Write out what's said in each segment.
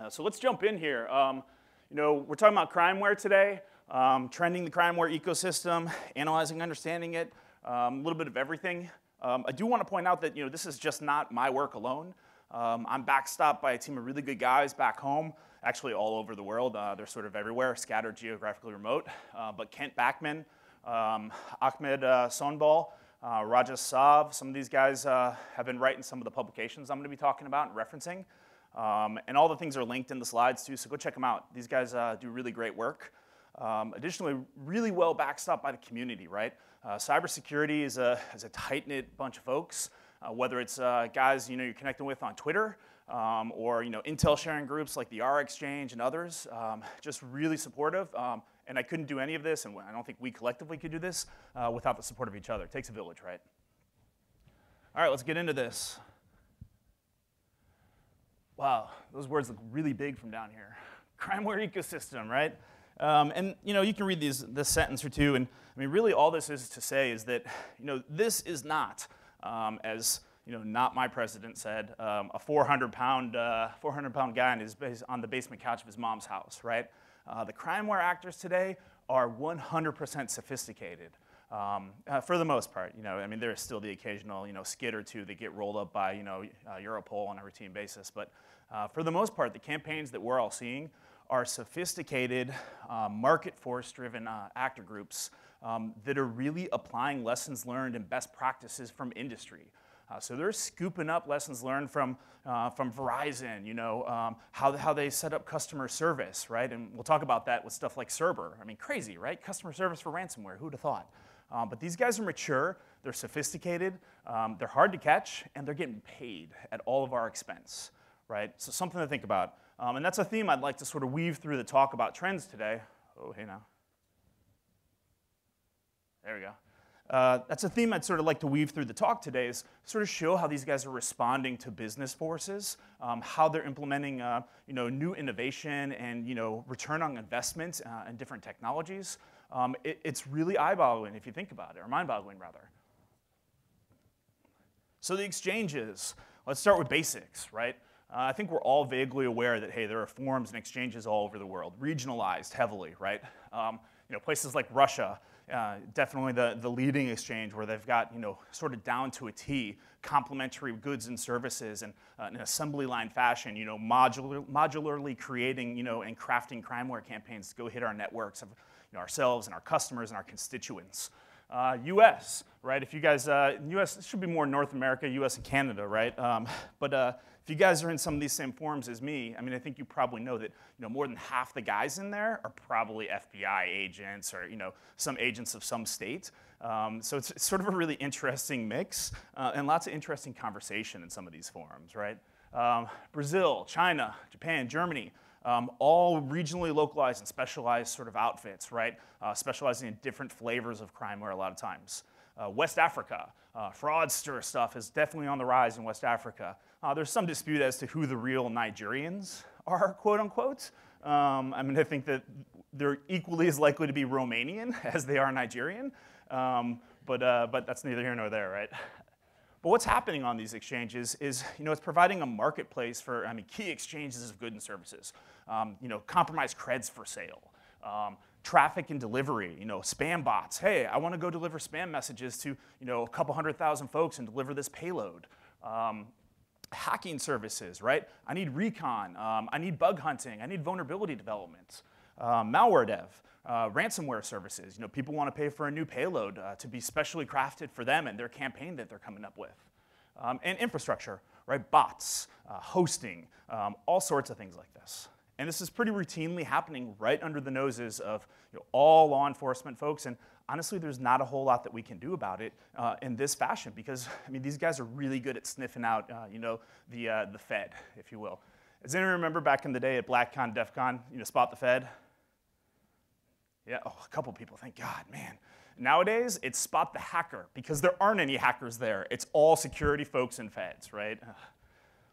Uh, so let's jump in here. Um, you know, we're talking about crimeware today, um, trending the crimeware ecosystem, analyzing, understanding it, um, a little bit of everything. Um, I do want to point out that you know this is just not my work alone. Um, I'm backstopped by a team of really good guys back home, actually all over the world. Uh, they're sort of everywhere, scattered geographically remote. Uh, but Kent Backman, um, Ahmed uh, Sonbal, uh, Sav, some of these guys uh, have been writing some of the publications I'm going to be talking about and referencing. Um, and all the things are linked in the slides too, so go check them out. These guys uh, do really great work. Um, additionally, really well backstopped by the community, right? Uh, cybersecurity is a, is a tight-knit bunch of folks, uh, whether it's uh, guys you know, you're connecting with on Twitter, um, or you know, Intel sharing groups like the R Exchange and others, um, just really supportive. Um, and I couldn't do any of this, and I don't think we collectively could do this uh, without the support of each other. It takes a village, right? All right, let's get into this. Wow, those words look really big from down here. Crimeware ecosystem, right? Um, and you know, you can read these, this sentence or two, and I mean, really, all this is to say is that you know, this is not, um, as you know, not my president said, um, a 400 pound, uh, 400 pound guy on, on the basement couch of his mom's house, right? Uh, the crimeware actors today are 100% sophisticated. Um, uh, for the most part, you know, I mean, there's still the occasional, you know, skid or two that get rolled up by, you know, uh, Europol on a routine basis. But uh, for the most part, the campaigns that we're all seeing are sophisticated, uh, market force-driven uh, actor groups um, that are really applying lessons learned and best practices from industry. Uh, so they're scooping up lessons learned from, uh, from Verizon, you know, um, how, how they set up customer service, right? And we'll talk about that with stuff like Cerber. I mean, crazy, right? Customer service for ransomware, who'd have thought? Um, but these guys are mature, they're sophisticated, um, they're hard to catch, and they're getting paid at all of our expense, right? So something to think about. Um, and that's a theme I'd like to sort of weave through the talk about trends today. Oh, hey now. There we go. Uh, that's a theme I'd sort of like to weave through the talk today is sort of show how these guys are responding to business forces, um, how they're implementing uh, you know, new innovation and you know, return on investment uh, and different technologies. Um, it, it's really eye-boggling if you think about it, or mind-boggling rather. So the exchanges, let's start with basics, right? Uh, I think we're all vaguely aware that, hey, there are forums and exchanges all over the world, regionalized heavily, right? Um, you know, places like Russia, uh, definitely the, the leading exchange where they've got, you know, sort of down to a T, complementary goods and services and uh, in an assembly line fashion, you know, modular, modularly creating, you know, and crafting crimeware campaigns to go hit our networks of you know, ourselves and our customers and our constituents. Uh, U.S., right? If you guys, uh, U.S. should be more North America, U.S. and Canada, right? Um, but uh, if you guys are in some of these same forums as me, I mean, I think you probably know that you know more than half the guys in there are probably FBI agents or you know some agents of some state. Um, so it's, it's, sort of a really interesting mix uh, and lots of interesting conversation in some of these forums, right? Um, Brazil, China, Japan, Germany, um, all regionally localized and specialized sort of outfits, right? Uh, specializing in different flavors of crimeware a lot of times. Uh, West Africa, uh, fraudster stuff is definitely on the rise in West Africa. Uh, there's some dispute as to who the real Nigerians are, quote unquote. Um, I mean, I think that they're equally as likely to be Romanian as they are Nigerian, um, but, uh, but that's neither here nor there, right? But what's happening on these exchanges is, you know, it's providing a marketplace for, I mean, key exchanges of goods and services. Um, you know, compromised creds for sale, um, traffic and delivery, you know, spam bots. Hey, I want to go deliver spam messages to, you know, a couple hundred thousand folks and deliver this payload. Um, hacking services, right? I need recon, um, I need bug hunting, I need vulnerability development, um, malware dev, uh, ransomware services. You know, people want to pay for a new payload uh, to be specially crafted for them and their campaign that they're coming up with. Um, and infrastructure, right? Bots, uh, hosting, um, all sorts of things like this. And this is pretty routinely happening right under the noses of you know, all law enforcement folks. And honestly, there's not a whole lot that we can do about it uh, in this fashion because, I mean, these guys are really good at sniffing out, uh, you know, the, uh, the Fed, if you will. Does anyone remember back in the day at BlackCon, DEFCON, you know, spot the Fed? Yeah, oh, a couple people, thank God, man. Nowadays, it's spot the hacker because there aren't any hackers there. It's all security folks and feds, right?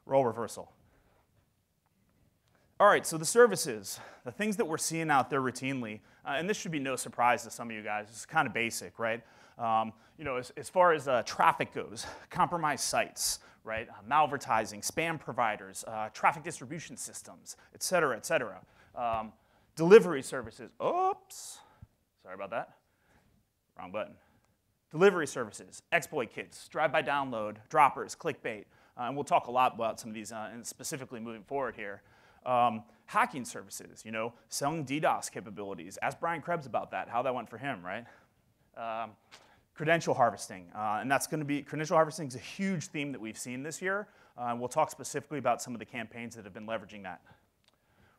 Role reversal. All right, so the services, the things that we're seeing out there routinely, uh, and this should be no surprise to some of you guys. It's kind of basic, right? Um, you know, as, as, far as uh, traffic goes, compromised sites, right? Uh, malvertising, spam providers, uh, traffic distribution systems, et cetera, et cetera. Um, delivery services. Oops, sorry about that. Wrong button. Delivery services, exploit kits, drive-by download, droppers, clickbait. Uh, and we'll talk a lot about some of these, uh, and specifically moving forward here. Um, hacking services, you know, selling DDoS capabilities. Ask Brian Krebs about that, how that went for him, right? Um, credential harvesting, uh, and that's going to be credential harvesting is a huge theme that we've seen this year. Uh, and we'll talk specifically about some of the campaigns that have been leveraging that.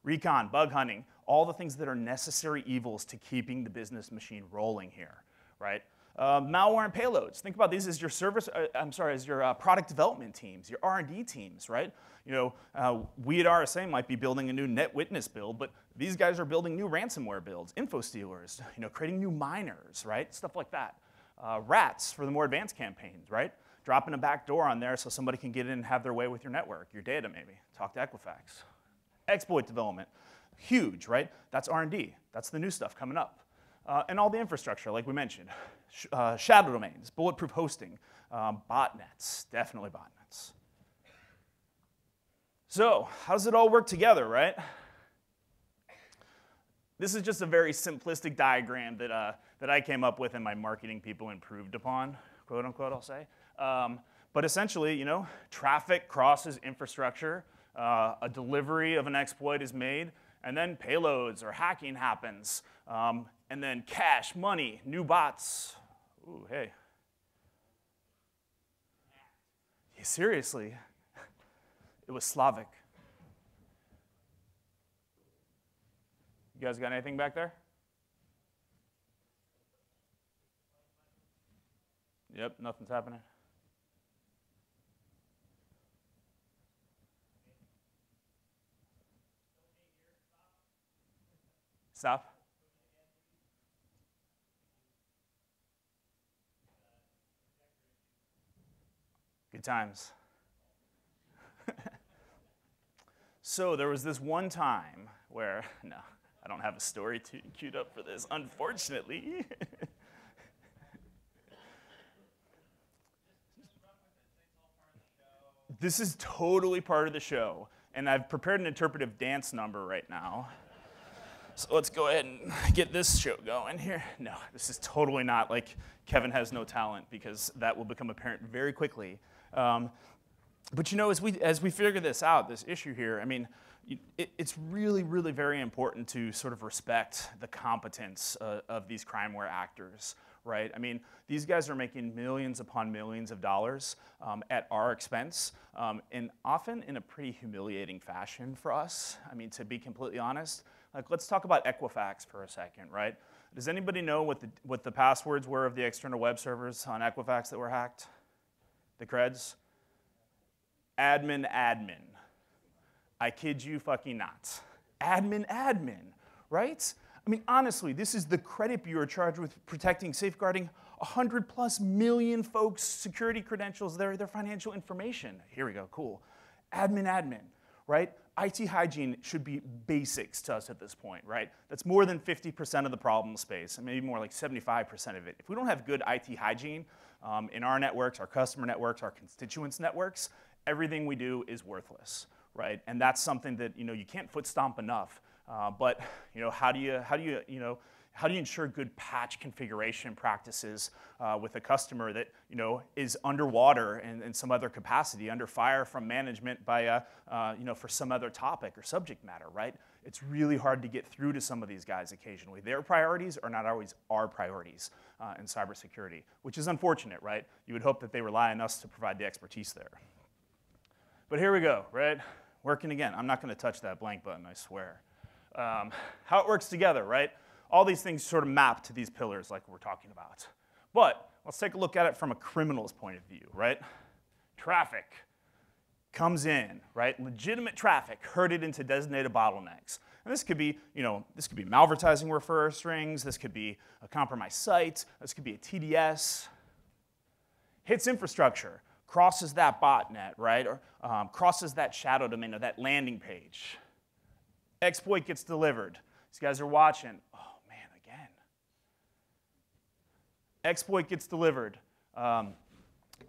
Recon, bug hunting, all the things that are necessary evils to keeping the business machine rolling here, right? Uh, malware and payloads. Think about these as your service. Uh, I'm sorry, as your uh, product development teams, your R&D teams, right? You know, uh, we at RSA might be building a new NetWitness build, but these guys are building new ransomware builds, info stealers, you know, creating new miners, right? Stuff like that. Uh, rats for the more advanced campaigns, right? Dropping a back door on there so somebody can get in and have their way with your network, your data maybe. Talk to Equifax. Exploit development, huge, right? That's R&D. That's the new stuff coming up. Uh, and all the infrastructure, like we mentioned. Sh uh, shadow domains, bulletproof hosting, um, botnets, definitely botnets. So, how does it all work together, right? This is just a very simplistic diagram that, uh, that I came up with and my marketing people improved upon, quote unquote, I'll say. Um, but essentially, you know, traffic crosses infrastructure, uh, a delivery of an exploit is made, and then payloads or hacking happens, um, and then cash, money, new bots. Ooh, hey. Yeah, seriously, it was Slavic. You guys got anything back there? Yep, nothing's happening. Stop. Good times. so there was this one time where, no, I don't have a story to, queued up for this, unfortunately. this is totally part of the show, and I've prepared an interpretive dance number right now. So let's go ahead and get this show going here. No, this is totally not like Kevin has no talent because that will become apparent very quickly. Um, but you know, as we, as we figure this out, this issue here, I mean, it, it's really, really very important to sort of respect the competence uh, of these crimeware actors, right? I mean, these guys are making millions upon millions of dollars um, at our expense, um, and often in a pretty humiliating fashion for us. I mean, to be completely honest, like let's talk about Equifax for a second, right? Does anybody know what the, what the passwords were of the external web servers on Equifax that were hacked? The creds? Admin, admin. I kid you fucking not. Admin, admin, right? I mean, honestly, this is the credit bureau charged with protecting, safeguarding 100 plus million folks' security credentials, their, their financial information. Here we go, cool. Admin, admin, right? IT hygiene should be basics to us at this point, right? That's more than 50% of the problem space, and maybe more like 75% of it. If we don't have good IT hygiene um, in our networks, our customer networks, our constituents' networks, everything we do is worthless, right? And that's something that you know you can't foot stomp enough. Uh, but you know, how do you how do you you know how do you ensure good patch configuration practices uh, with a customer that you know is underwater in, in some other capacity, under fire from management by a, uh, you know for some other topic or subject matter, right? It's really hard to get through to some of these guys occasionally. Their priorities are not always our priorities uh, in cybersecurity, which is unfortunate, right? You would hope that they rely on us to provide the expertise there. But here we go, right? Working again. I'm not going to touch that blank button, I swear. Um, how it works together, right? All these things sort of map to these pillars like we're talking about. But let's take a look at it from a criminal's point of view, right? Traffic comes in, right? Legitimate traffic herded into designated bottlenecks. And this could be, you know, this could be malvertising referrer strings, this could be a compromised site, this could be a TDS. Hits infrastructure, crosses that botnet, right? Or um, crosses that shadow domain or that landing page. Exploit gets delivered. These guys are watching. Oh man, again. Exploit gets delivered. Um,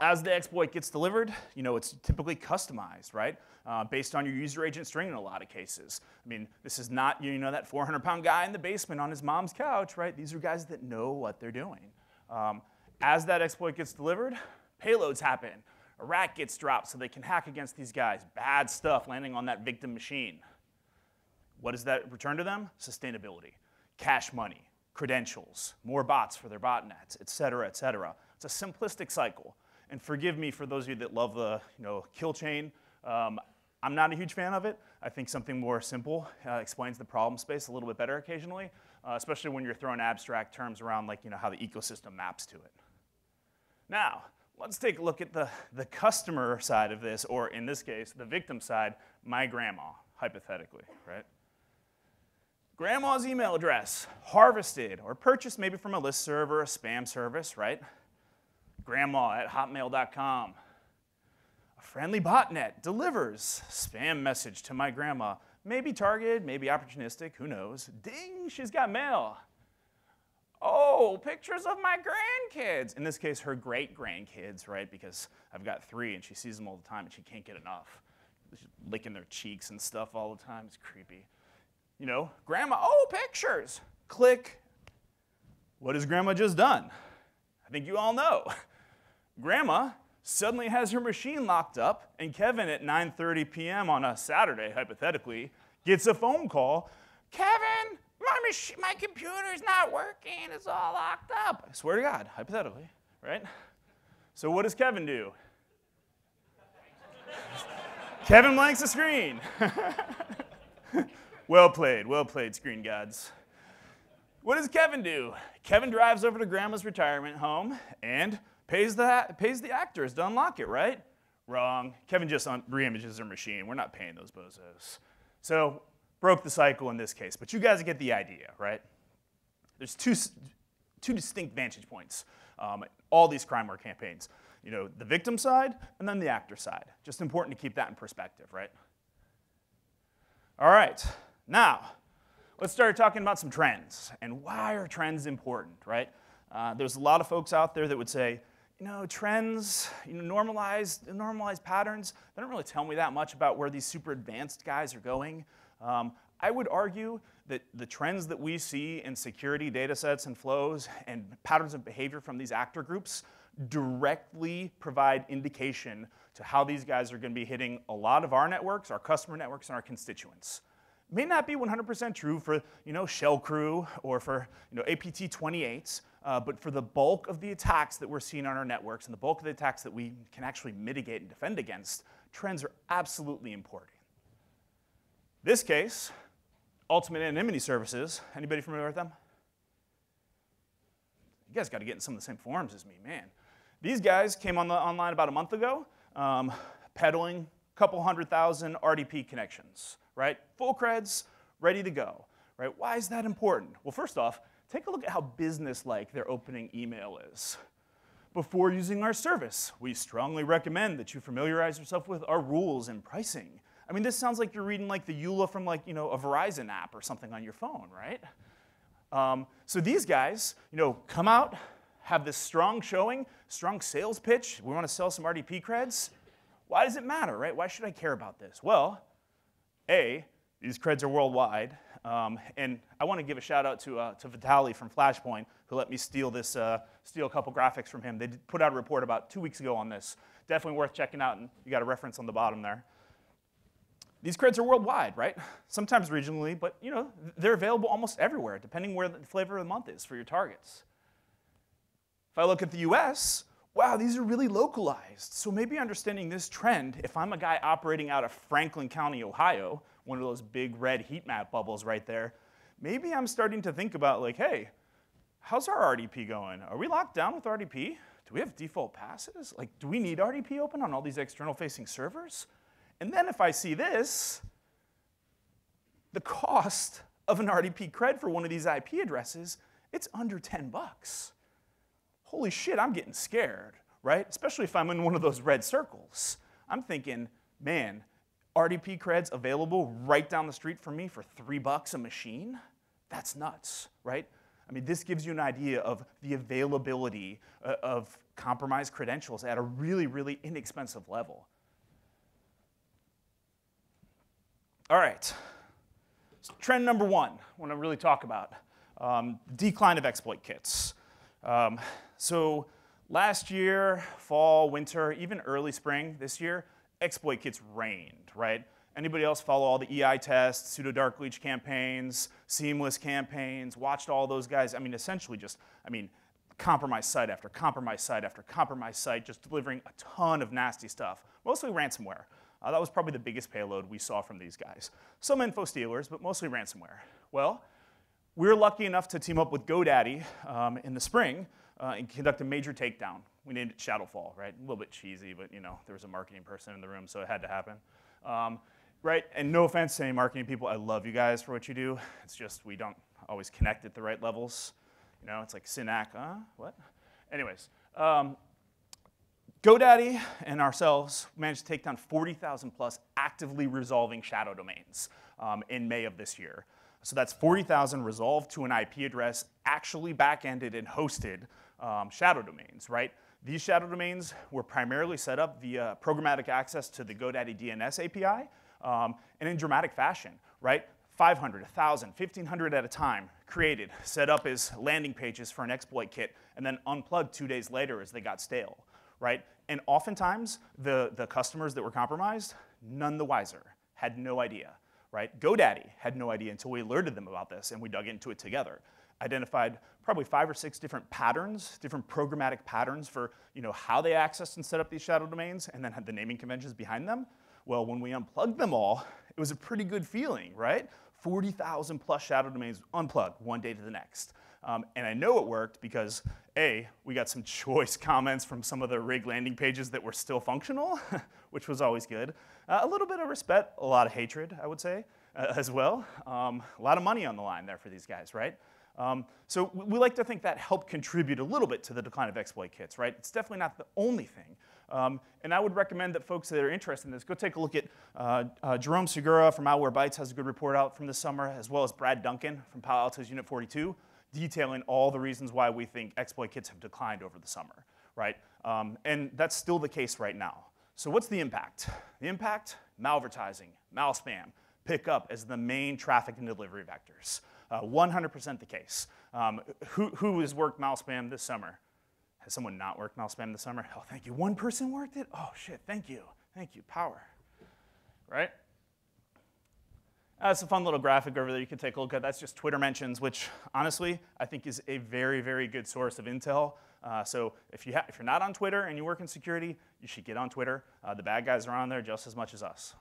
as the exploit gets delivered, you know, it's typically customized, right? Uh, based on your user agent string in a lot of cases. I mean, this is not, you know, that 400 pound guy in the basement on his mom's couch, right? These are guys that know what they're doing. Um, as that exploit gets delivered, payloads happen. A rat gets dropped so they can hack against these guys. Bad stuff landing on that victim machine. What does that return to them? Sustainability, cash money, credentials, more bots for their botnets, et cetera, et cetera. It's a simplistic cycle. And forgive me for those of you that love the you know, kill chain. Um, I'm not a huge fan of it. I think something more simple uh, explains the problem space a little bit better occasionally, uh, especially when you're throwing abstract terms around like you know, how the ecosystem maps to it. Now, let's take a look at the, the customer side of this, or in this case, the victim side, my grandma, hypothetically, right? Grandma's email address, harvested or purchased maybe from a list server, a spam service, right? Grandma at hotmail.com. A friendly botnet delivers spam message to my grandma. Maybe targeted, maybe opportunistic, who knows? Ding, she's got mail. Oh, pictures of my grandkids. In this case, her great grandkids, right? Because I've got three and she sees them all the time and she can't get enough. She's licking their cheeks and stuff all the time. It's creepy. You know, grandma, oh, pictures. Click. What has grandma just done? I think you all know. Grandma suddenly has her machine locked up, and Kevin at 9:30 p.m. on a Saturday, hypothetically, gets a phone call. Kevin, my machine, my computer's not working. It's all locked up. I swear to God, hypothetically, right? So what does Kevin do? Kevin blanks the screen. well played, well played, screen gods. What does Kevin do? Kevin drives over to grandma's retirement home and pays the, pays the actors to unlock it, right? Wrong. Kevin just reimages their machine. We're not paying those bozos. So broke the cycle in this case, but you guys get the idea, right? There's two, two distinct vantage points. Um, all these crime war campaigns. You know, the victim side and then the actor side. Just important to keep that in perspective, right? All right, now let's start talking about some trends and why are trends important, right? Uh, there's a lot of folks out there that would say, you know, trends, you know, normalized, normalized patterns, they don't really tell me that much about where these super advanced guys are going. Um, I would argue that the trends that we see in security data sets and flows and patterns of behavior from these actor groups directly provide indication to how these guys are going to be hitting a lot of our networks, our customer networks, and our constituents. May not be 100% true for you know, shell crew or for you know, APT 28s, uh, but for the bulk of the attacks that we're seeing on our networks and the bulk of the attacks that we can actually mitigate and defend against, trends are absolutely important. This case, Ultimate Anonymity Services, anybody familiar with them? You guys got to get in some of the same forums as me, man. These guys came on the online about a month ago, um, peddling a couple hundred thousand RDP connections, right? Full creds, ready to go, right? Why is that important? Well, first off, take a look at how business-like their opening email is. Before using our service, we strongly recommend that you familiarize yourself with our rules and pricing. I mean, this sounds like you're reading like the EULA from like, you know, a Verizon app or something on your phone, right? Um, so these guys, you know, come out, have this strong showing, strong sales pitch. We want to sell some RDP creds. Why does it matter, right? Why should I care about this? Well, A, these creds are worldwide. Um, and I want to give a shout out to, uh, to Vitali from Flashpoint, who let me steal this, uh, steal a couple graphics from him. They put out a report about two weeks ago on this. Definitely worth checking out, and you got a reference on the bottom there. These creds are worldwide, right? Sometimes regionally, but you know they're available almost everywhere, depending where the flavor of the month is for your targets. If I look at the U.S., wow, these are really localized. So maybe understanding this trend, if I'm a guy operating out of Franklin County, Ohio, one of those big red heat map bubbles right there, maybe I'm starting to think about like, hey, how's our RDP going? Are we locked down with RDP? Do we have default passes? Like, do we need RDP open on all these external facing servers? And then if I see this, the cost of an RDP cred for one of these IP addresses, it's under 10 bucks. Holy shit, I'm getting scared, right? Especially if I'm in one of those red circles. I'm thinking, man, RDP creds available right down the street from me for three bucks a machine? That's nuts, right? I mean, this gives you an idea of the availability uh, of compromised credentials at a really, really inexpensive level. All right, so trend number one, I want to really talk about, um, decline of exploit kits. Um, so last year, fall, winter, even early spring this year, exploit kits reigned, right? Anybody else follow all the EITests, pseudo dark leech campaigns, seamless campaigns, watched all those guys? I mean, essentially just, I mean, compromised site after compromised site after compromised site, just delivering a ton of nasty stuff, mostly ransomware. Uh, that was probably the biggest payload we saw from these guys. Some info stealers, but mostly ransomware. Well, we were lucky enough to team up with GoDaddy um, in the spring uh, and conduct a major takedown. We named it Shadowfall, right? A little bit cheesy, but you know, there was a marketing person in the room, so it had to happen. Um, right, and no offense to any marketing people, I love you guys for what you do. It's just we don't always connect at the right levels. You know, it's like Synac, huh? What? Anyways, um, GoDaddy and ourselves managed to take down 40,000 plus actively resolving shadow domains um, in May of this year. So that's 40,000 resolved to an IP address, actually backended and hosted um, shadow domains, right? These shadow domains were primarily set up via programmatic access to the GoDaddy DNS API um, and in dramatic fashion, right? 500, 1,000, 1,500 at a time created, set up as landing pages for an exploit kit, and then unplugged two days later as they got stale, right? And oftentimes, the, the customers that were compromised, none the wiser, had no idea, right? GoDaddy had no idea until we alerted them about this and we dug into it together. Identified probably five or six different patterns, different programmatic patterns for you know, how they accessed and set up these shadow domains, and then had the naming conventions behind them. Well, when we unplugged them all, it was a pretty good feeling, right? 40,000 plus shadow domains unplugged one day to the next. Um, and I know it worked because A, we got some choice comments from some of the RIG landing pages that were still functional, which was always good. Uh, a little bit of respect, a lot of hatred, I would say, uh, as well. Um, a lot of money on the line there for these guys, right? Um, so we like to think that helped contribute a little bit to the decline of exploit kits, right? It's definitely not the only thing. Um, and I would recommend that folks that are interested in this go take a look at uh, uh, Jerome Segura from Malwarebytes has a good report out from this summer, as well as Brad Duncan from Palo Alto's Unit 42, detailing all the reasons why we think exploit kits have declined over the summer, right? Um, and that's still the case right now. So what's the impact? The impact, malvertising, malspam, pick up as the main traffic and delivery vectors. 100% uh, the case. Um, who, who has worked malspam this summer? Has someone not worked malspam this summer? Oh, thank you. One person worked it? Oh, shit, thank you. Thank you. Power. Right? That's a fun little graphic over there you can take a look at. That's just Twitter mentions, which honestly, I think is a very, very good source of intel. Uh, so if, you if you're not on Twitter and you work in security, you should get on Twitter. Uh, the bad guys are on there just as much as us.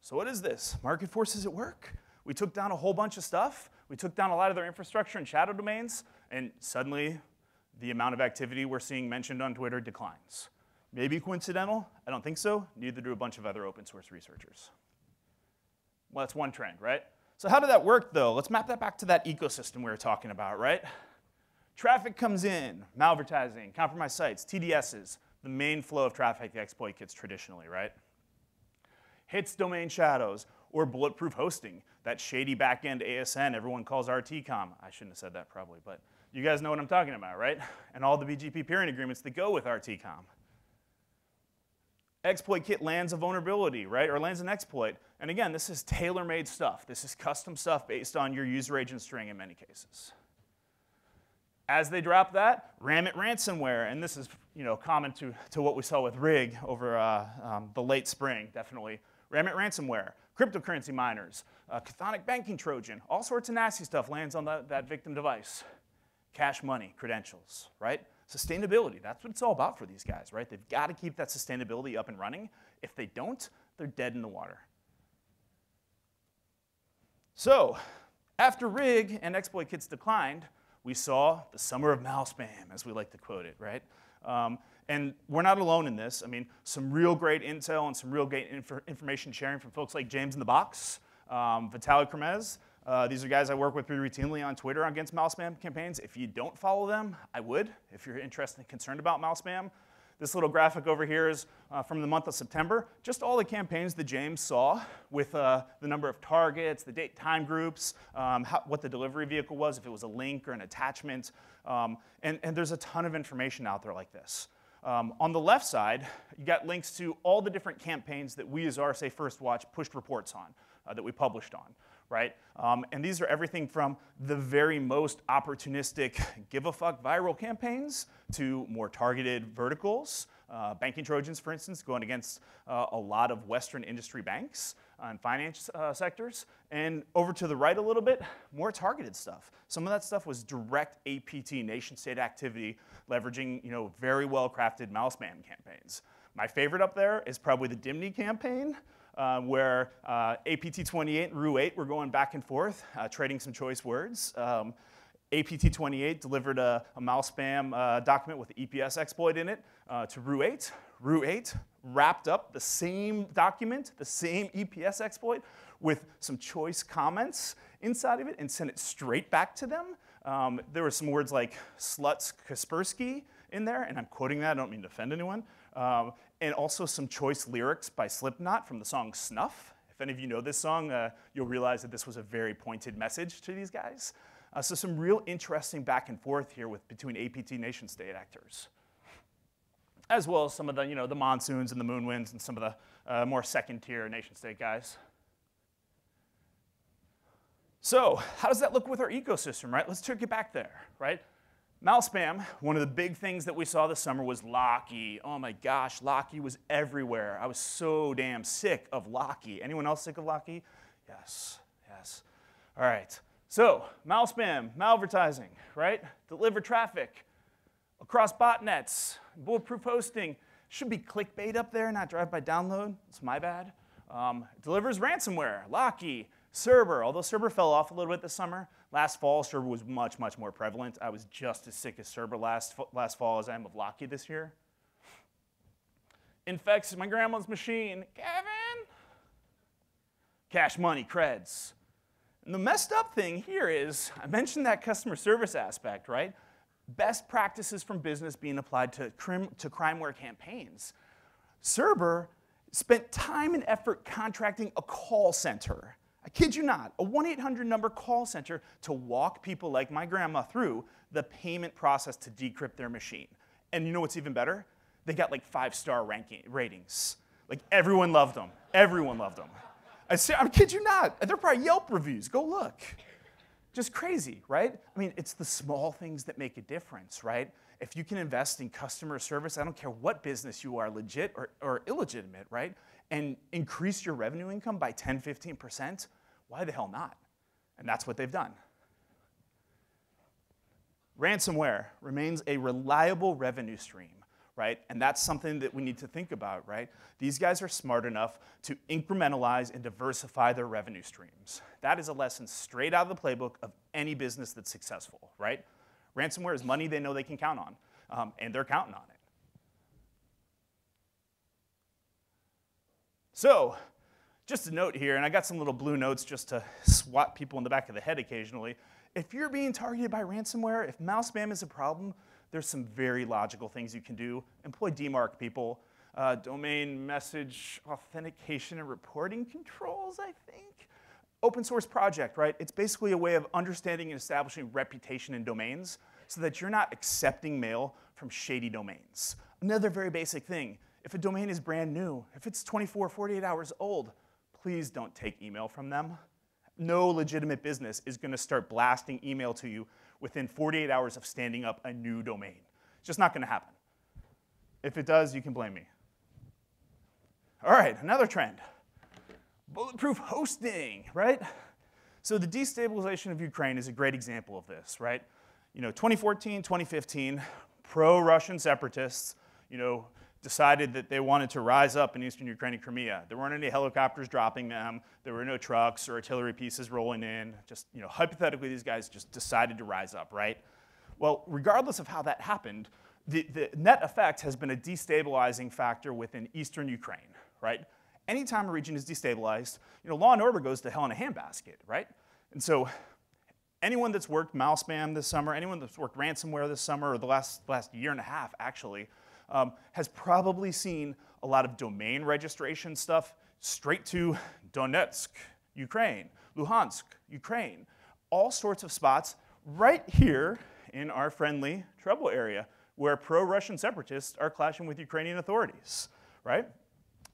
So what is this? Market forces at work? We took down a whole bunch of stuff. We took down a lot of their infrastructure and shadow domains, and suddenly the amount of activity we're seeing mentioned on Twitter declines. Maybe coincidental? I don't think so. Neither do a bunch of other open source researchers. Well, that's one trend, right? So how did that work, though? Let's map that back to that ecosystem we were talking about, right? Traffic comes in, malvertising, compromised sites, TDSs, the main flow of traffic the exploit kits traditionally, right? hits domain shadows, or bulletproof hosting, that shady backend ASN everyone calls RTCOM. I shouldn't have said that probably, but you guys know what I'm talking about, right? And all the BGP peering agreements that go with RTCOM. Exploit kit lands a vulnerability, right? Or lands an exploit. And again, this is tailor-made stuff. This is custom stuff based on your user agent string in many cases. As they drop that, Ramnit ransomware. And this is you know, common to, to what we saw with RIG over uh, um, the late spring, definitely. Ramnit ransomware, cryptocurrency miners, uh, banking Trojan, all sorts of nasty stuff lands on the, that victim device. Cash money, credentials, right? Sustainability, that's what it's all about for these guys, right? They've got to keep that sustainability up and running. If they don't, they're dead in the water. So, after RIG and exploit kits declined, we saw the summer of mouse malspam, as we like to quote it, right? Um, and we're not alone in this. I mean, some real great intel and some real great inf information sharing from folks like James in the Box, um, Vitali Kremez. Uh, these are guys I work with pretty routinely on Twitter against malspam campaigns. If you don't follow them, I would, if you're interested and concerned about malspam. This little graphic over here is uh, from the month of September, just all the campaigns that James saw with uh, the number of targets, the date time groups, um, how, what the delivery vehicle was, if it was a link or an attachment. Um, and, and there's a ton of information out there like this. Um, on the left side, you got links to all the different campaigns that we as RSA FirstWatch pushed reports on, uh, that we published on, right? Um, and these are everything from the very most opportunistic give a fuck viral campaigns to more targeted verticals. Uh, banking Trojans, for instance, going against uh, a lot of Western industry banks and finance uh, sectors. And over to the right a little bit, more targeted stuff. Some of that stuff was direct APT nation state activity, leveraging you know, very well crafted malspam campaigns. My favorite up there is probably the Dimney campaign. Uh, where uh, APT28 and RU8 were going back and forth, uh, trading some choice words. Um, APT28 delivered a, a malspam uh, document with EPS exploit in it uh, to RU8. RU8 wrapped up the same document, the same EPS exploit, with some choice comments inside of it and sent it straight back to them. Um, there were some words like sluts Kaspersky in there, and I'm quoting that, I don't mean to offend anyone. Um, and also some choice lyrics by Slipknot from the song Snuff. If any of you know this song, uh, you'll realize that this was a very pointed message to these guys. Uh, so some real interesting back and forth here with between APT nation state actors, as well as some of the you know the monsoons and the Moonwinds and some of the uh, more second tier nation state guys. So how does that look with our ecosystem, right? Let's take it back there, right? Malspam, one of the big things that we saw this summer was Locky. Oh my gosh, Locky was everywhere. I was so damn sick of Locky. Anyone else sick of Locky? Yes, yes. All right. So, malspam, malvertising, right? Deliver traffic across botnets, bulletproof hosting. Should be clickbait up there, not drive-by download. It's my bad. Um, delivers ransomware, Locky, Cerber, although Cerber fell off a little bit this summer. Last fall, Cerber was much, much more prevalent. I was just as sick as Cerber last, last fall as I am of Locky this year. Infects my grandma's machine. Kevin! Cash money, creds. And the messed up thing here is, I mentioned that customer service aspect, right? Best practices from business being applied to, crim, to crimeware campaigns. Cerber spent time and effort contracting a call center. I kid you not, a 1 800 number call center to walk people like my grandma through the payment process to decrypt their machine. And you know what's even better? They got like five star ranking, ratings. Like everyone loved them. Everyone loved them. I say, I kid you not. They're probably Yelp reviews. Go look. Just crazy, right? I mean, it's the small things that make a difference, right? If you can invest in customer service, I don't care what business you are, legit or, or illegitimate, right? And increase your revenue income by 10, 15%, why the hell not? And that's what they've done. Ransomware remains a reliable revenue stream right? And that's something that we need to think about, right? These guys are smart enough to incrementalize and diversify their revenue streams. That is a lesson straight out of the playbook of any business that's successful, right? Ransomware is money they know they can count on, um, and they're counting on it. So, just a note here, and I got some little blue notes just to swat people in the back of the head occasionally. If you're being targeted by ransomware, if malspam is a problem, there's some very logical things you can do. Employ DMARC people, uh, domain message authentication and reporting controls, I think. Open source project, right? It's basically a way of understanding and establishing reputation in domains so that you're not accepting mail from shady domains. Another very basic thing, if a domain is brand new, if it's 24, 48 hours old, please don't take email from them. No legitimate business is gonna start blasting email to you within 48 hours of standing up a new domain. It's just not going to happen. If it does, you can blame me. All right, another trend bulletproof hosting, right? So the destabilization of Ukraine is a great example of this, right? You know, 2014, 2015, pro-Russian separatists, you know, decided that they wanted to rise up in eastern Ukraine and Crimea. There weren't any helicopters dropping them. There were no trucks or artillery pieces rolling in. Just, you know, hypothetically, these guys just decided to rise up, right? Well, regardless of how that happened, the, the net effect has been a destabilizing factor within eastern Ukraine, right? Anytime a region is destabilized, you know, law and order goes to hell in a handbasket, right? And so anyone that's worked malspam this summer, anyone that's worked ransomware this summer or the last, last year and a half, actually, um, has probably seen a lot of domain registration stuff straight to Donetsk, Ukraine, Luhansk, Ukraine, all sorts of spots right here in our friendly trouble area where pro-Russian separatists are clashing with Ukrainian authorities, right?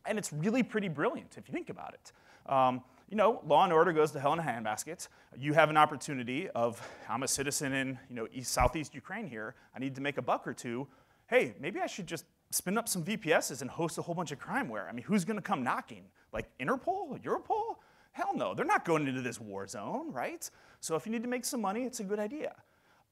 And it's really pretty brilliant if you think about it. Um, you know, law and order goes to hell in a handbasket. You have an opportunity of, I'm a citizen in, you know, east, southeast Ukraine here. I need to make a buck or two. Hey, maybe I should just spin up some VPSs and host a whole bunch of crimeware. I mean, who's going to come knocking? Like Interpol, Europol? Hell no, they're not going into this war zone, right? So if you need to make some money, it's a good idea.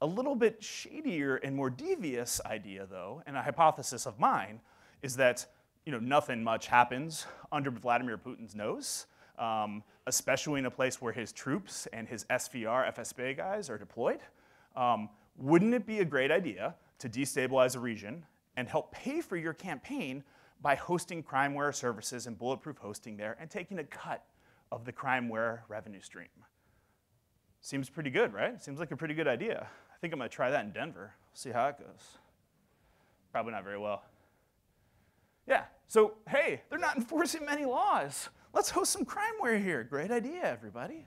A little bit shadier and more devious idea, though, and a hypothesis of mine, is that you know, nothing much happens under Vladimir Putin's nose um, especially in a place where his troops and his SVR, FSB guys are deployed. Um, wouldn't it be a great idea to destabilize a region and help pay for your campaign by hosting crimeware services and bulletproof hosting there and taking a cut of the crimeware revenue stream? Seems pretty good, right? Seems like a pretty good idea. I think I'm gonna try that in Denver, see how it goes. Probably not very well. Yeah, so hey, they're not enforcing many laws. Let's host some crimeware here. Great idea, everybody.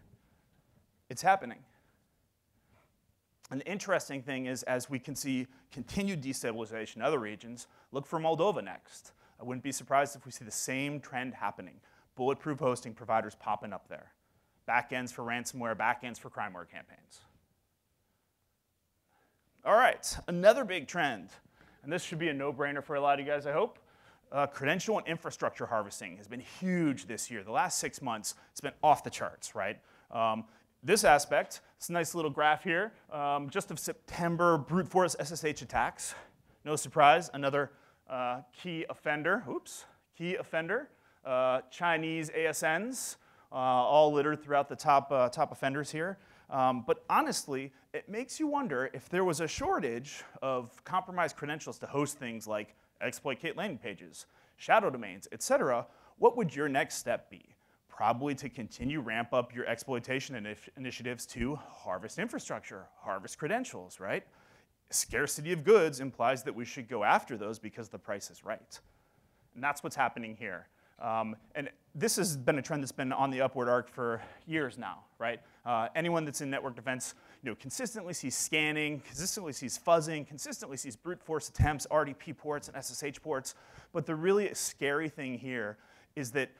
It's happening. And the interesting thing is, as we can see continued destabilization in other regions, look for Moldova next. I wouldn't be surprised if we see the same trend happening. Bulletproof hosting providers popping up there. Backends for ransomware, backends for crimeware campaigns. All right, another big trend, and this should be a no-brainer for a lot of you guys, I hope, uh, credential and infrastructure harvesting has been huge this year. The last six months, it's been off the charts, right? Um, this aspect, it's a nice little graph here, um, just of September brute force SSH attacks. No surprise, another uh, key offender, oops, key offender, uh, Chinese ASNs, uh, all littered throughout the top, uh, top offenders here. Um, but honestly, it makes you wonder if there was a shortage of compromised credentials to host things like exploit landing pages, shadow domains, etc., what would your next step be? Probably to continue ramp up your exploitation inif initiatives to harvest infrastructure, harvest credentials, right? Scarcity of goods implies that we should go after those because the price is right. And that's what's happening here. Um, and this has been a trend that's been on the upward arc for years now, right? Uh, anyone that's in network defense you know, consistently sees scanning, consistently sees fuzzing, consistently sees brute force attempts, RDP ports and SSH ports. But the really scary thing here is that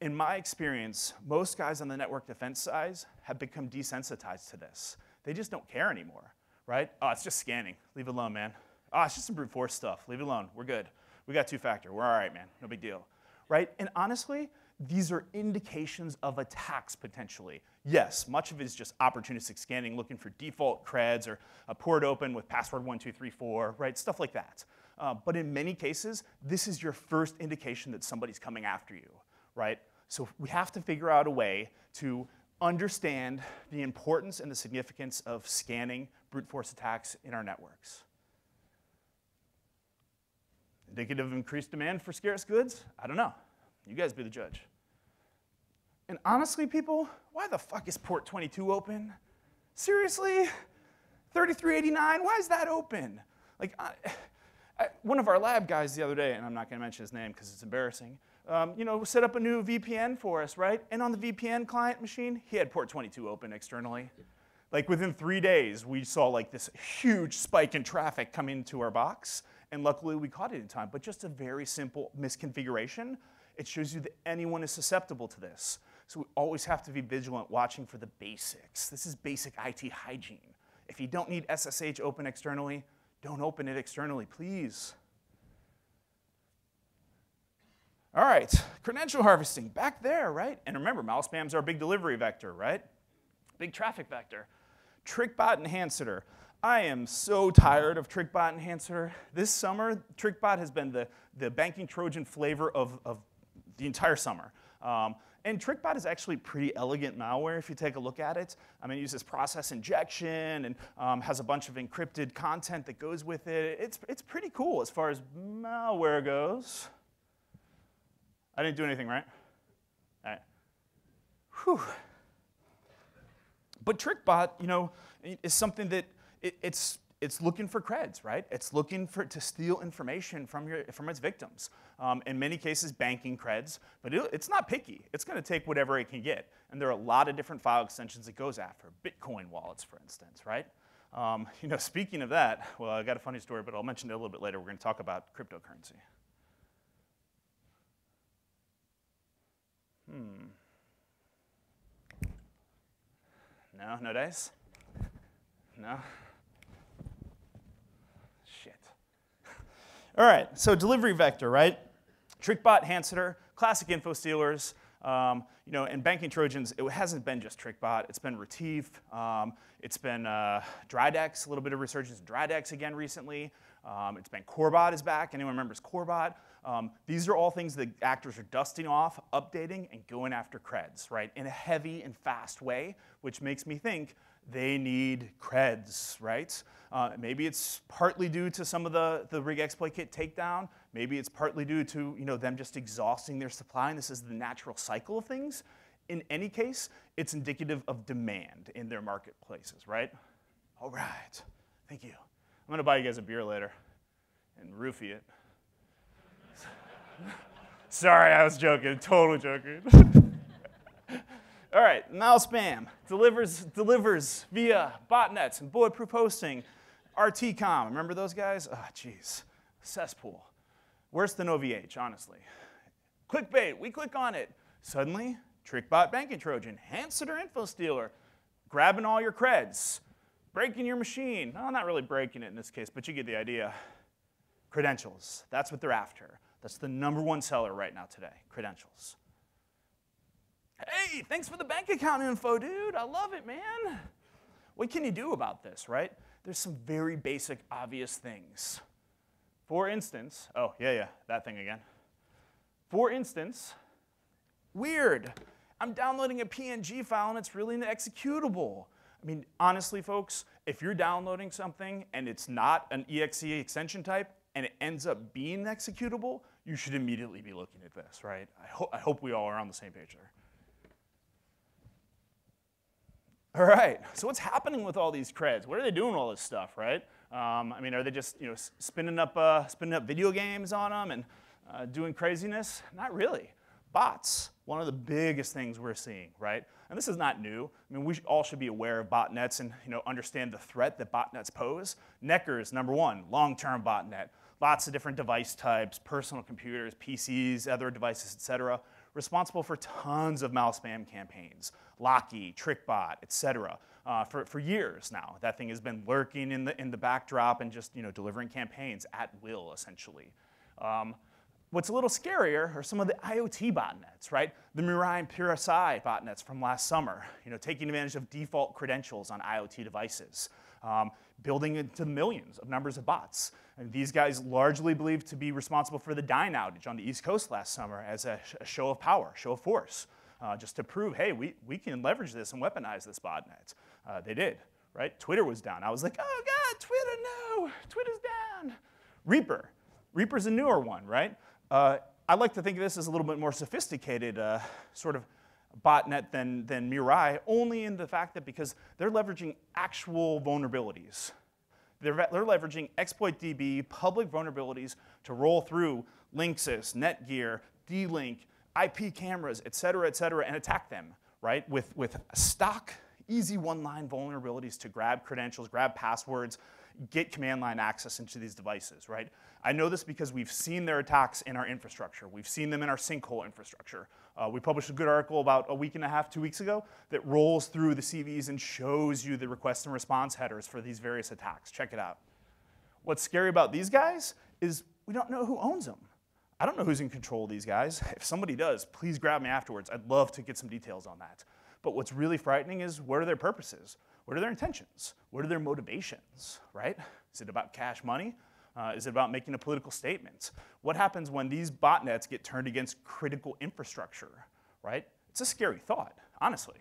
in my experience, most guys on the network defense side have become desensitized to this. They just don't care anymore, right? Oh, it's just scanning. Leave it alone, man. Oh, it's just some brute force stuff. Leave it alone. We're good. We got two-factor. We're all right, man. No big deal right? And honestly, these are indications of attacks potentially. Yes, much of it is just opportunistic scanning, looking for default creds or a port open with password 1234, right? Stuff like that. Uh, but in many cases, this is your first indication that somebody's coming after you, right? So we have to figure out a way to understand the importance and the significance of scanning brute force attacks in our networks. Indicative of increased demand for scarce goods? I don't know. You guys be the judge. And honestly, people, why the fuck is port 22 open? Seriously? 3389, why is that open? Like, I, I, one of our lab guys the other day, and I'm not going to mention his name because it's embarrassing, um, you know, set up a new VPN for us, right? And on the VPN client machine, he had port 22 open externally. Like within three days, we saw like this huge spike in traffic come into our box and luckily we caught it in time. But just a very simple misconfiguration, it shows you that anyone is susceptible to this. So we always have to be vigilant watching for the basics. This is basic IT hygiene. If you don't need SSH open externally, don't open it externally, please. All right, credential harvesting, back there, right? And remember, malspam's our big delivery vector, right? Big traffic vector. TrickBot Enhancer. I am so tired of TrickBot Enhancer. This summer, TrickBot has been the, the banking Trojan flavor of, of the entire summer. Um, and TrickBot is actually pretty elegant malware if you take a look at it. I mean, it uses process injection and um, has a bunch of encrypted content that goes with it. It's, it's pretty cool as far as malware goes. I didn't do anything, right? All right. Whew. But TrickBot, you know, is something that it, it's, it's looking for creds, right? It's looking for to steal information from your from its victims. Um, in many cases, banking creds, but it, it's not picky. It's going to take whatever it can get, and there are a lot of different file extensions it goes after. Bitcoin wallets, for instance, right? Um, you know, speaking of that, well, I got a funny story, but I'll mention it a little bit later. We're going to talk about cryptocurrency. No, no dice? No? Shit. All right, so delivery vector, right? TrickBot, Hancitor, classic info stealers. Um, you know, and banking Trojans, it hasn't been just TrickBot. It's been Retefe. Um, it's been uh, Dridex, a little bit of resurgence in Dridex again recently. Um, it's been Corebot is back. Anyone remembers Corebot? Um, these are all things that actors are dusting off, updating, and going after creds, right? In a heavy and fast way, which makes me think they need creds, right? Uh, maybe it's partly due to some of the, the RIG exploit kit takedown. Maybe it's partly due to you know, them just exhausting their supply, and this is the natural cycle of things. In any case, it's indicative of demand in their marketplaces, right? All right, thank you. I'm gonna buy you guys a beer later and roofie it. Sorry, I was joking, totally joking. All right, now spam delivers, delivers via botnets and bulletproof hosting. RTCOM, remember those guys? Oh, jeez, cesspool. Worse than OVH, honestly. Clickbait, we click on it. Suddenly, TrickBot Banking Trojan, Hancitor Info Stealer, grabbing all your creds, breaking your machine. No, not really breaking it in this case, but you get the idea. Credentials, that's what they're after. That's the number one seller right now today, credentials. Hey, thanks for the bank account info, dude. I love it, man. What can you do about this, right? There's some very basic, obvious things. For instance, oh, yeah, yeah, that thing again. For instance, weird. I'm downloading a PNG file and it's really an executable. I mean, honestly, folks, if you're downloading something and it's not an exe extension type and it ends up being executable, you should immediately be looking at this, right? I, ho I hope we all are on the same page there. All right, so what's happening with all these creds? What are they doing all this stuff, right? Um, I mean, are they just you know spinning up uh, spinning up video games on them and uh, doing craziness? Not really. Bots, one of the biggest things we're seeing, right? And this is not new. I mean, we all should be aware of botnets and you know understand the threat that botnets pose. Necurs, number one, long-term botnet. Lots of different device types, personal computers, PCs, other devices, et cetera responsible for tons of malspam campaigns, Locky, TrickBot, et cetera, uh, for, for years now. That thing has been lurking in the, in the backdrop and just you know, delivering campaigns at will, essentially. Um, what's a little scarier are some of the IoT botnets, right? The Mirai and Persirai botnets from last summer, you know, taking advantage of default credentials on IoT devices, um, building into millions of numbers of bots. And these guys largely believed to be responsible for the Dyn outage on the East Coast last summer as a, sh a show of power, show of force, uh, just to prove, hey, we, we can leverage this and weaponize this botnet. Uh, they did, right? Twitter was down. I was like, oh God, Twitter, no, Twitter's down. Reaper. Reaper's a newer one, right? Uh, I like to think of this as a little bit more sophisticated uh, sort of botnet than, than Mirai, only in the fact that because they're leveraging actual vulnerabilities. They're, they're leveraging ExploitDB public vulnerabilities to roll through Linksys, Netgear, D-Link, IP cameras, et cetera, et cetera, and attack them, right? With, with stock, easy one-line vulnerabilities to grab credentials, grab passwords, get command line access into these devices, right? I know this because we've seen their attacks in our infrastructure. We've seen them in our sinkhole infrastructure. Uh, we published a good article about a week and a half, two weeks ago, that rolls through the CVs and shows you the request and response headers for these various attacks. Check it out. What's scary about these guys is we don't know who owns them. I don't know who's in control of these guys. If somebody does, please grab me afterwards. I'd love to get some details on that. But what's really frightening is what are their purposes? What are their intentions? What are their motivations, right? Is it about cash money? Uh, is it about making a political statement? What happens when these botnets get turned against critical infrastructure, right? It's a scary thought, honestly.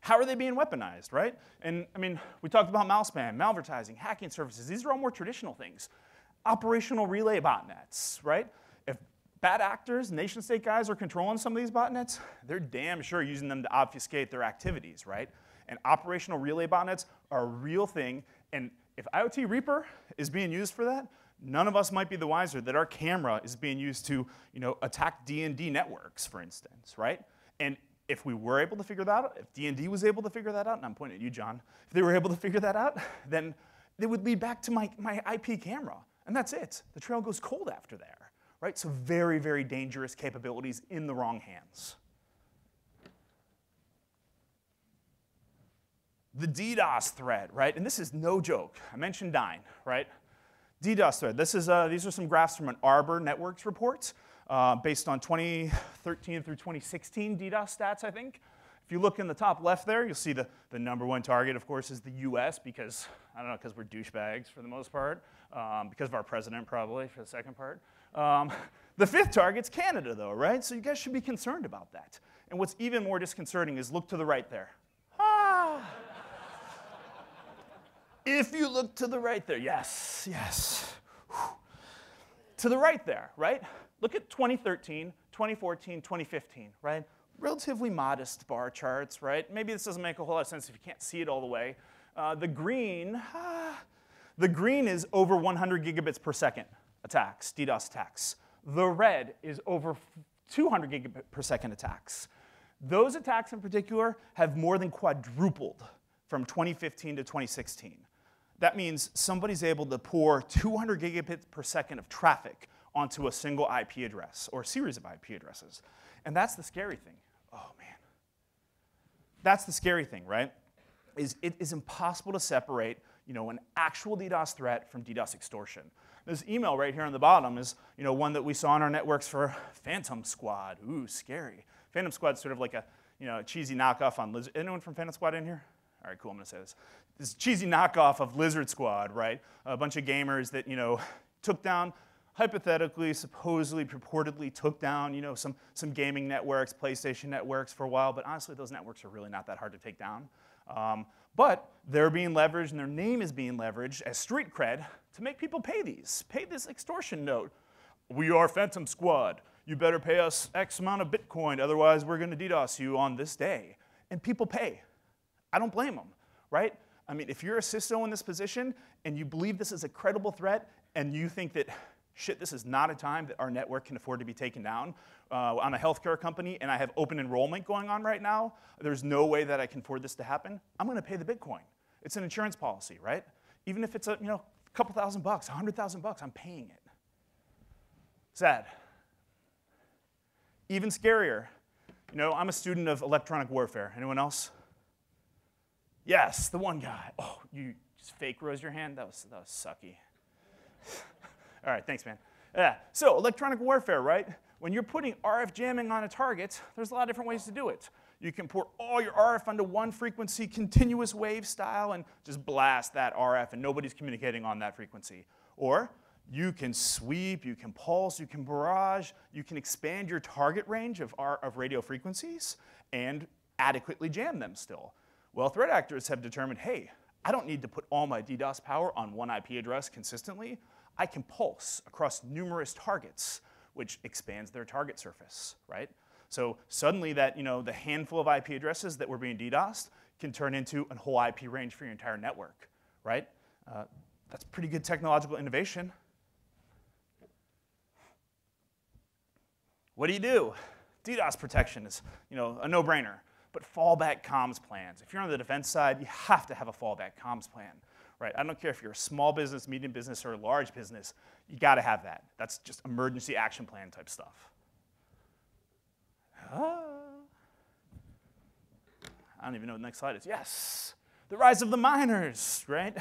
How are they being weaponized, right? And I mean, we talked about malspam, malvertising, hacking services. These are all more traditional things. Operational relay botnets, right? If bad actors, nation state guys are controlling some of these botnets, they're damn sure using them to obfuscate their activities, right? And operational relay botnets are a real thing, and if IoT Reaper is being used for that, none of us might be the wiser that our camera is being used to you know, attack D&D networks, for instance, right? And if we were able to figure that out, if D&D was able to figure that out, and I'm pointing at you, John, if they were able to figure that out, then it would lead back to my, my IP camera. And that's it. The trail goes cold after there, right? So very, very dangerous capabilities in the wrong hands. The DDoS threat, right? And this is no joke. I mentioned Dyn, right? DDoS threat. This is, uh, these are some graphs from an Arbor Networks report uh, based on 2013 through 2016 DDoS stats, I think. If you look in the top left there, you'll see the, the number one target, of course, is the US because, I don't know, because we're douchebags for the most part, um, because of our president probably for the second part. Um, the fifth target's Canada though, right? So you guys should be concerned about that. And what's even more disconcerting is look to the right there. Ah! If you look to the right there, yes, yes. Whew. To the right there, right? Look at 2013, 2014, 2015, right? Relatively modest bar charts, right? Maybe this doesn't make a whole lot of sense if you can't see it all the way. Uh, the green, ah, the green is over 100 gigabits per second attacks, DDoS attacks. The red is over 200 gigabit per second attacks. Those attacks in particular have more than quadrupled from 2015 to 2016. That means somebody's able to pour 200 gigabits per second of traffic onto a single IP address or a series of IP addresses. And that's the scary thing. Oh, man. That's the scary thing, right? Is it is impossible to separate you know, an actual DDoS threat from DDoS extortion. This email right here on the bottom is you know, one that we saw on our networks for Phantom Squad. Ooh, scary. Phantom Squad's sort of like a you know, cheesy knockoff on Lizard. Anyone from Phantom Squad in here? All right, cool, I'm gonna say this. This cheesy knockoff of Lizard Squad, right? A bunch of gamers that, you know, took down hypothetically, supposedly, purportedly took down, you know, some, some gaming networks, PlayStation networks for a while, but honestly, those networks are really not that hard to take down. Um, but they're being leveraged and their name is being leveraged as street cred to make people pay these, pay this extortion note. We are Phantom Squad. You better pay us X amount of Bitcoin, otherwise we're gonna DDoS you on this day. And people pay. I don't blame them, right? I mean, if you're a CISO in this position and you believe this is a credible threat and you think that shit, this is not a time that our network can afford to be taken down. Uh, I'm a healthcare company and I have open enrollment going on right now. There's no way that I can afford this to happen. I'm going to pay the Bitcoin. It's an insurance policy, right? Even if it's a you know a couple thousand bucks, a hundred thousand bucks, I'm paying it. Sad. Even scarier. You know, I'm a student of electronic warfare. Anyone else? Yes, the one guy. Oh, you just fake rose your hand? That was, that was sucky. All right, thanks, man. Yeah, so electronic warfare, right? When you're putting RF jamming on a target, there's a lot of different ways to do it. You can pour all your RF onto one frequency, continuous wave style, and just blast that RF, and nobody's communicating on that frequency. Or you can sweep, you can pulse, you can barrage, you can expand your target range of, R of radio frequencies and adequately jam them still. Well, threat actors have determined, hey, I don't need to put all my DDoS power on one IP address consistently. I can pulse across numerous targets, which expands their target surface, right? So suddenly that, you know, the handful of IP addresses that were being DDoSed can turn into a whole IP range for your entire network, right? Uh, that's pretty good technological innovation. What do you do? DDoS protection is, you know, a no-brainer. But fallback comms plans. If you're on the defense side, you have to have a fallback comms plan right? I don't care if you're a small business, medium business, or a large business, you gotta have that. That's just emergency action plan type stuff. Ah. I don't even know what the next slide is. Yes, the rise of the miners, right?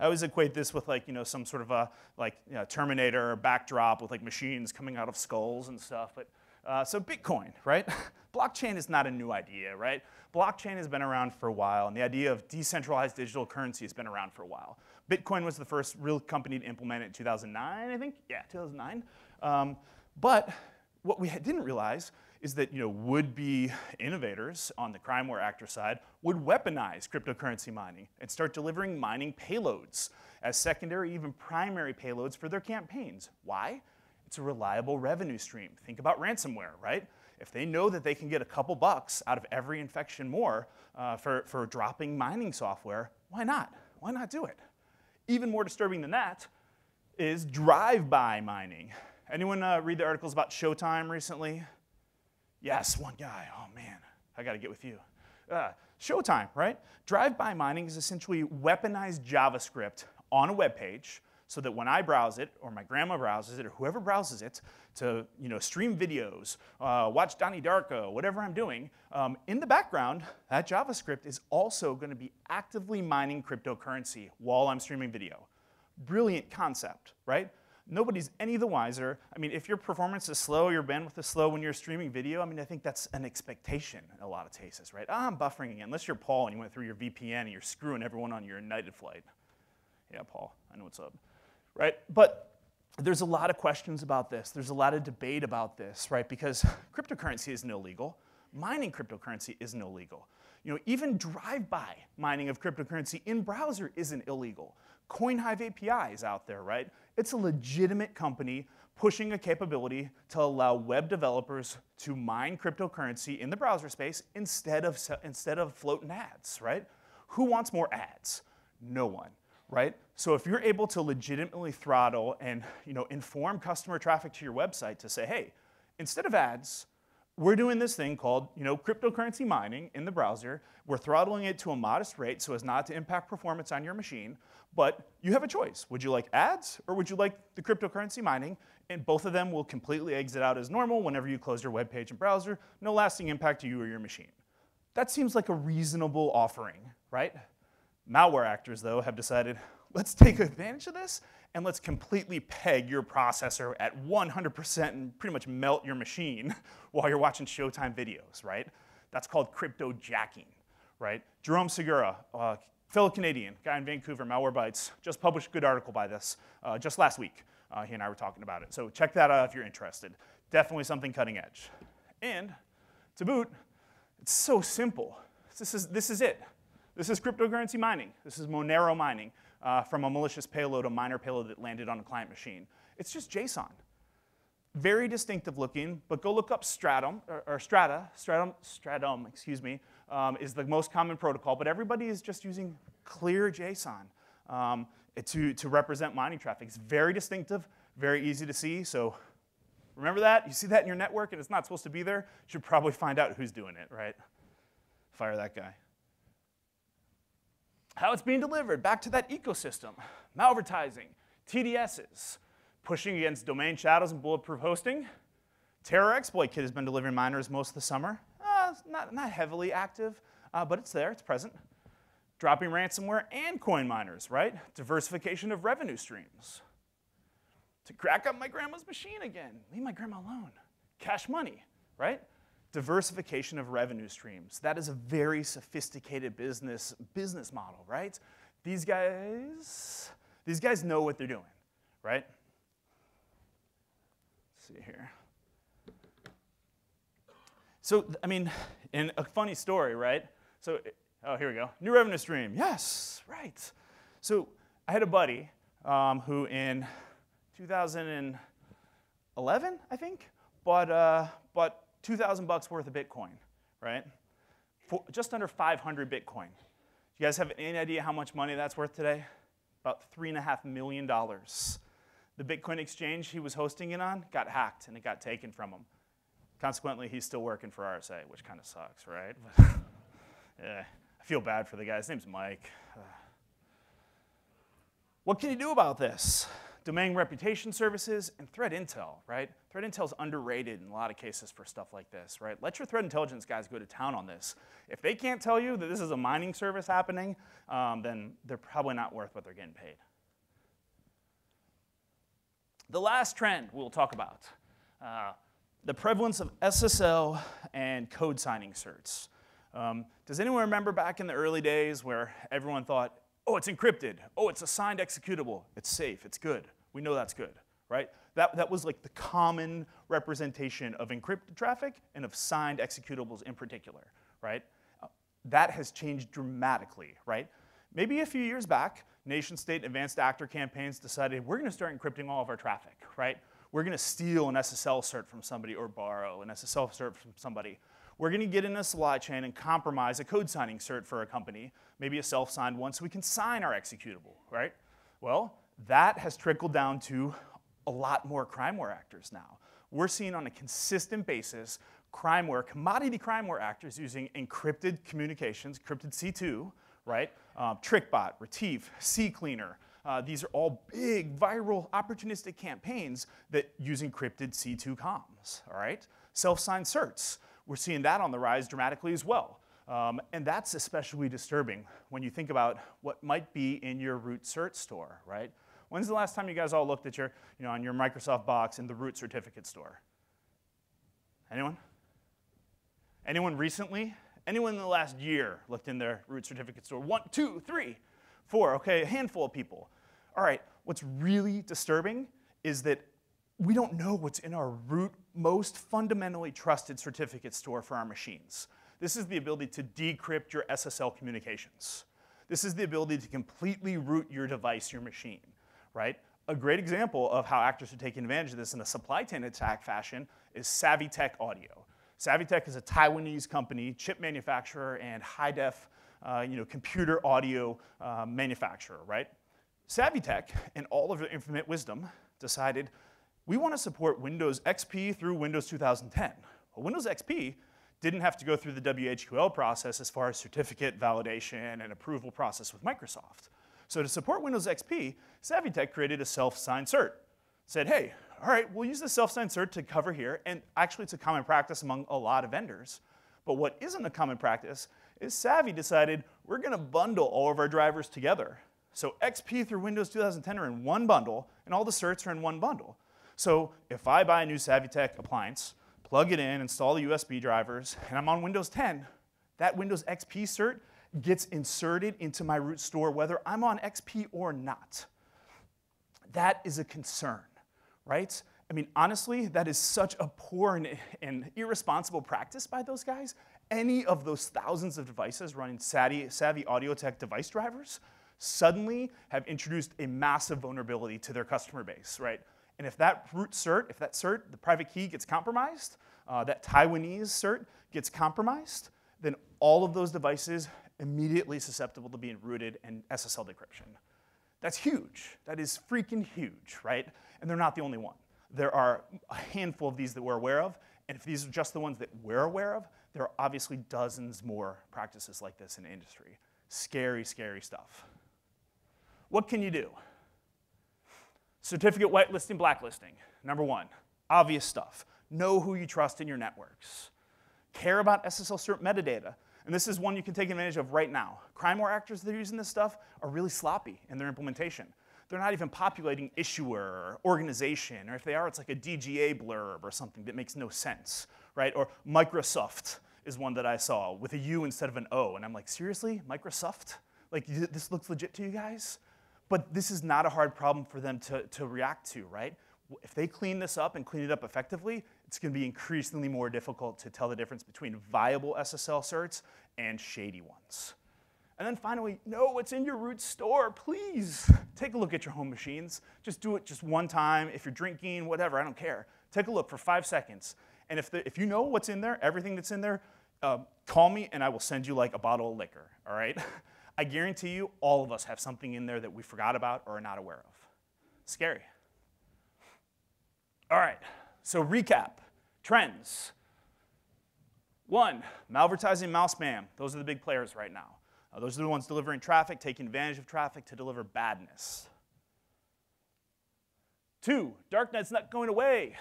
I always equate this with like, you know, some sort of a like you know, Terminator backdrop with like machines coming out of skulls and stuff. But uh, so Bitcoin, right? Blockchain is not a new idea, right? Blockchain has been around for a while, and the idea of decentralized digital currency has been around for a while. Bitcoin was the first real company to implement it in 2009, I think. Yeah, 2009. Um, but what we didn't realize is that you know, would-be innovators on the crimeware actor side would weaponize cryptocurrency mining and start delivering mining payloads as secondary, even primary payloads for their campaigns. Why? It's a reliable revenue stream. Think about ransomware, right? If they know that they can get a couple bucks out of every infection more uh, for, for dropping mining software, why not? Why not do it? Even more disturbing than that is drive-by mining. Anyone uh, read the articles about Showtime recently? Yes, one guy. Oh man, I got to get with you. Uh, Showtime, right? Drive-by mining is essentially weaponized JavaScript on a web page so that when I browse it, or my grandma browses it, or whoever browses it, to you know, stream videos, uh, watch Donnie Darko, whatever I'm doing, um, in the background, that JavaScript is also going to be actively mining cryptocurrency while I'm streaming video. Brilliant concept, right? Nobody's any the wiser. I mean, if your performance is slow, your bandwidth is slow when you're streaming video, I mean, I think that's an expectation in a lot of cases, right? Ah, I'm buffering again. Unless you're Paul and you went through your VPN and you're screwing everyone on your United flight. Yeah, Paul, I know what's up, right? But there's a lot of questions about this. There's a lot of debate about this, right? Because cryptocurrency isn't illegal. Mining cryptocurrency isn't illegal. You know, even drive-by mining of cryptocurrency in browser isn't illegal. CoinHive API is out there, right? It's a legitimate company pushing a capability to allow web developers to mine cryptocurrency in the browser space instead of, instead of floating ads, right? Who wants more ads? No one, right? So if you're able to legitimately throttle and you know, inform customer traffic to your website to say, hey, instead of ads, we're doing this thing called you know, cryptocurrency mining in the browser. We're throttling it to a modest rate so as not to impact performance on your machine. But you have a choice. Would you like ads or would you like the cryptocurrency mining? And both of them will completely exit out as normal whenever you close your web page and browser. No lasting impact to you or your machine. That seems like a reasonable offering, right? Malware actors, though, have decided let's take advantage of this and let's completely peg your processor at 100% and pretty much melt your machine while you're watching Showtime videos, right? That's called crypto jacking, right? Jerome Segura, uh, fellow Canadian, guy in Vancouver, Malwarebytes, just published a good article by this uh, just last week. Uh, he and I were talking about it. So check that out if you're interested. Definitely something cutting edge. And to boot, it's so simple. This is, this is it. This is cryptocurrency mining. This is Monero mining uh, from a malicious payload, a miner payload that landed on a client machine. It's just JSON. Very distinctive looking, but go look up Stratum, or, or Strata, Stratum, Stratum, excuse me, um, is the most common protocol, but everybody is just using clear JSON um, to, to represent mining traffic. It's very distinctive, very easy to see, so remember that? You see that in your network and it's not supposed to be there? You should probably find out who's doing it, right? Fire that guy how it's being delivered, back to that ecosystem, malvertising, TDSs, pushing against domain shadows and bulletproof hosting. Terror Exploit Kit has been delivering miners most of the summer. Uh, not, not heavily active, uh, but it's there, it's present. Dropping ransomware and coin miners, right? Diversification of revenue streams. To crack up my grandma's machine again. Leave my grandma alone. Cash money, right? Diversification of revenue streams. That is a very sophisticated business, business model, right? These guys, these guys know what they're doing, right? Let's see here. So, I mean, in a funny story, right? So, oh, here we go. New revenue stream. Yes, right. So, I had a buddy um, who in 2011, I think, bought, uh, bought 2,000 bucks worth of Bitcoin, right? For just under 500 Bitcoin. You guys have any idea how much money that's worth today? About $3.5 million. The Bitcoin exchange he was hosting it on got hacked and it got taken from him. Consequently, he's still working for RSA, which kind of sucks, right? yeah, I feel bad for the guy. His name's Mike. What can you do about this? Domain reputation services, and threat intel, right? Threat intel is underrated in a lot of cases for stuff like this, right? Let your threat intelligence guys go to town on this. If they can't tell you that this is a mining service happening, um, then they're probably not worth what they're getting paid. The last trend we'll talk about, uh, the prevalence of SSL and code signing certs. Um, does anyone remember back in the early days where everyone thought Oh, it's encrypted. Oh, it's a signed executable. It's safe. It's good. We know that's good, right? That, that was like the common representation of encrypted traffic and of signed executables in particular, right? Uh, that has changed dramatically, right? Maybe a few years back, nation state advanced actor campaigns decided we're going to start encrypting all of our traffic, right? We're going to steal an SSL cert from somebody or borrow an SSL cert from somebody. We're going to get in a supply chain and compromise a code signing cert for a company, maybe a self-signed one, so we can sign our executable, right? Well, that has trickled down to a lot more crimeware actors now. We're seeing on a consistent basis crimeware, commodity crimeware actors using encrypted communications, encrypted C2, right? Um, TrickBot, Retefe, CCleaner. Uh, these are all big, viral, opportunistic campaigns that use encrypted C2 comms, all right? Self-signed certs, we're seeing that on the rise dramatically as well. Um, and that's especially disturbing when you think about what might be in your root cert store, right? When's the last time you guys all looked at your, you know, on your Microsoft box in the root certificate store? Anyone? Anyone recently? Anyone in the last year looked in their root certificate store? One, two, three, four. Okay, a handful of people. All right, what's really disturbing is that we don't know what's in our root most fundamentally trusted certificate store for our machines. This is the ability to decrypt your SSL communications. This is the ability to completely root your device, your machine, right? A great example of how actors are taking advantage of this in a supply chain attack fashion is Savitech Audio. Savitech is a Taiwanese company, chip manufacturer, and high-def uh, you know, computer audio uh, manufacturer, right? Savitech, in all of their infinite wisdom, decided we want to support Windows XP through Windows 2010. Well, Windows XP didn't have to go through the WHQL process as far as certificate validation and approval process with Microsoft. So to support Windows XP, Savitech created a self-signed cert. Said, hey, all right, we'll use the self-signed cert to cover here, and actually it's a common practice among a lot of vendors. But what isn't a common practice is Savvy decided we're gonna bundle all of our drivers together. So XP through Windows 2010 are in one bundle, and all the certs are in one bundle. So if I buy a new Savitech appliance, plug it in, install the USB drivers, and I'm on Windows 10, that Windows XP cert gets inserted into my root store whether I'm on XP or not. That is a concern, right? I mean, honestly, that is such a poor and, and irresponsible practice by those guys. Any of those thousands of devices running savvy, savvy Audio-Tech device drivers suddenly have introduced a massive vulnerability to their customer base, right? And if that root cert, if that cert, the private key gets compromised, uh, that Taiwanese cert gets compromised, then all of those devices immediately susceptible to being rooted in SSL decryption. That's huge. That is freaking huge, right? And they're not the only one. There are a handful of these that we're aware of, and if these are just the ones that we're aware of, there are obviously dozens more practices like this in industry. Scary, scary stuff. What can you do? Certificate whitelisting, blacklisting. Number one, obvious stuff. Know who you trust in your networks. Care about SSL cert metadata. And this is one you can take advantage of right now. Crimeware actors that are using this stuff are really sloppy in their implementation. They're not even populating issuer or organization, or if they are, it's like a DGA blurb or something that makes no sense, right? Or Microsoft is one that I saw with a U instead of an O. And I'm like, seriously, Microsoft? Like, this looks legit to you guys? But this is not a hard problem for them to, to react to, right? If they clean this up and clean it up effectively, it's going to be increasingly more difficult to tell the difference between viable SSL certs and shady ones. And then finally, know what's in your root store. Please take a look at your home machines. Just do it just one time. If you're drinking, whatever, I don't care. Take a look for five seconds. And if, the, if you know what's in there, everything that's in there, uh, call me and I will send you like a bottle of liquor, all right? I guarantee you, all of us have something in there that we forgot about or are not aware of. Scary. All right, so recap trends. One, malvertising, malspam. Those are the big players right now. Uh, those are the ones delivering traffic, taking advantage of traffic to deliver badness. Two, darknet's not going away.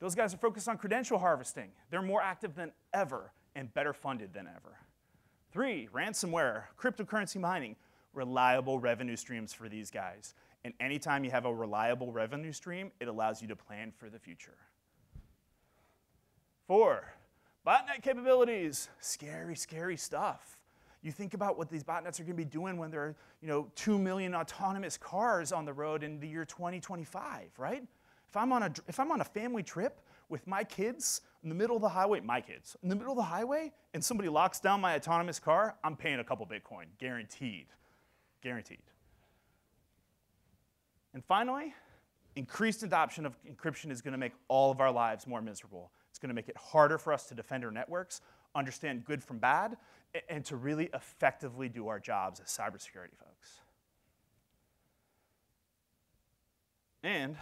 Those guys are focused on credential harvesting. They're more active than ever and better funded than ever. Three, ransomware, cryptocurrency mining, reliable revenue streams for these guys. And anytime you have a reliable revenue stream, it allows you to plan for the future. Four, botnet capabilities, scary, scary stuff. You think about what these botnets are going to be doing when there are, you know, 2 million autonomous cars on the road in the year 2025, right? If I'm on a, if I'm on a family trip with my kids in the middle of the highway, my kids, in the middle of the highway, and somebody locks down my autonomous car, I'm paying a couple Bitcoin, guaranteed. Guaranteed. And finally, increased adoption of encryption is going to make all of our lives more miserable. It's going to make it harder for us to defend our networks, understand good from bad, and to really effectively do our jobs as cybersecurity folks. And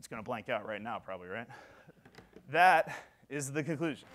it's going to blank out right now, probably, right? That is the conclusion.